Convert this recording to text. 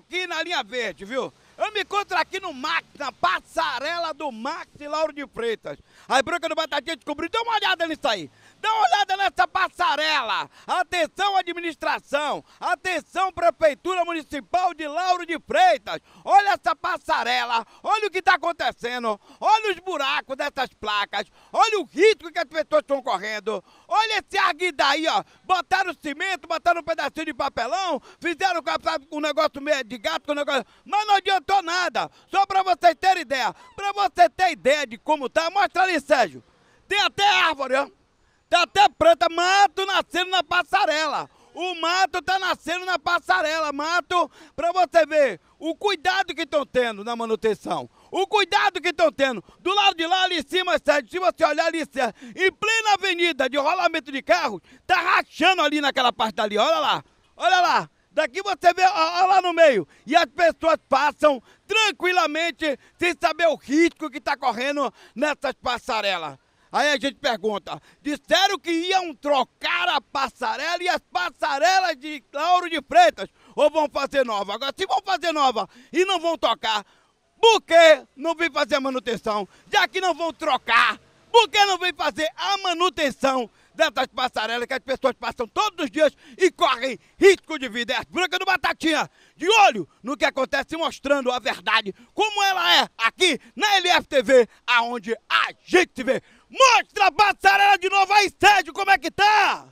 aqui na linha verde, viu? Eu me encontro aqui no Max, na passarela do Max e Lauro de Freitas. Aí Branca do Batatinha descobriu, dá uma olhada nisso aí. Dá uma olhada nessa passarela. Atenção, administração. Atenção, Prefeitura Municipal de Lauro de Freitas. Olha essa passarela. Olha o que está acontecendo. Olha os buracos dessas placas. Olha o risco que as pessoas estão correndo. Olha esse arguida aí, ó. Botaram cimento, botaram um pedacinho de papelão, fizeram um negócio meio de gato, com um negócio. Mas não adiantou nada. Só para vocês terem ideia. Para você ter ideia de como tá, mostra ali, Sérgio. Tem até árvore, ó. Tá até planta, mato nascendo na passarela. O mato tá nascendo na passarela, mato, pra você ver o cuidado que estão tendo na manutenção. O cuidado que estão tendo. Do lado de lá, ali em cima, se você olhar ali, em plena avenida de rolamento de carros, tá rachando ali naquela parte dali, olha lá, olha lá. Daqui você vê, olha lá no meio. E as pessoas passam tranquilamente, sem saber o risco que está correndo nessas passarelas. Aí a gente pergunta: disseram que iam trocar a passarela e as passarelas de Lauro de Freitas, ou vão fazer nova? Agora, se vão fazer nova e não vão tocar, por que não vem fazer a manutenção? Já que não vão trocar, por que não vem fazer a manutenção dessas passarelas que as pessoas passam todos os dias e correm risco de vida? É a branca do Batatinha, de olho no que acontece, mostrando a verdade, como ela é aqui na LFTV, aonde a gente vê. Mostra a passarela de novo aí, Sérgio, como é que tá?